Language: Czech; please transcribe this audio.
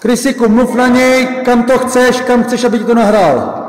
Krysiku, mluv na něj, kam to chceš, kam chceš, aby ti to nahrál.